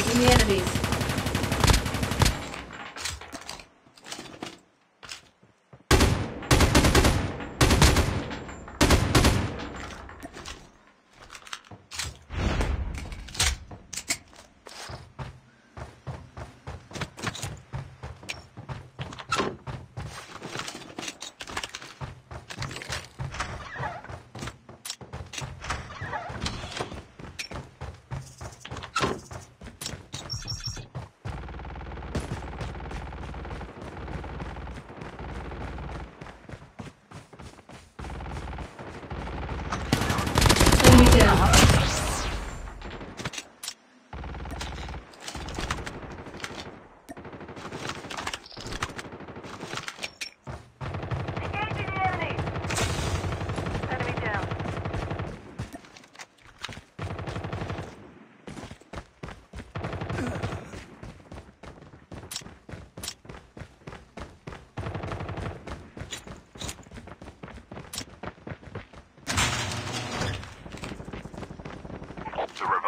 humanities. 了。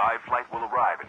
revived flight will arrive in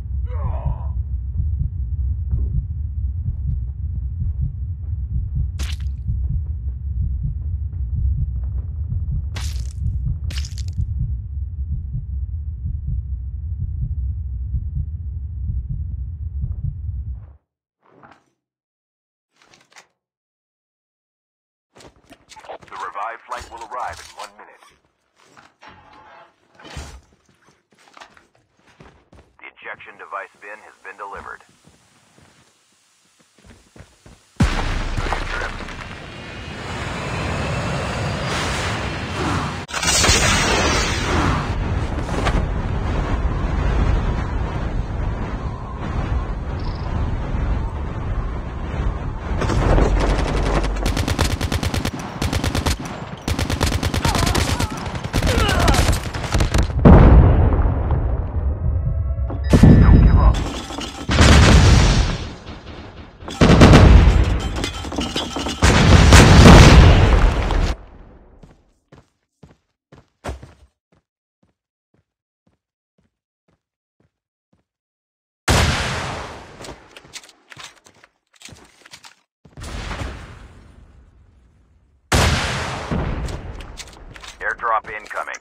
incoming.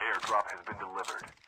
Airdrop has been delivered.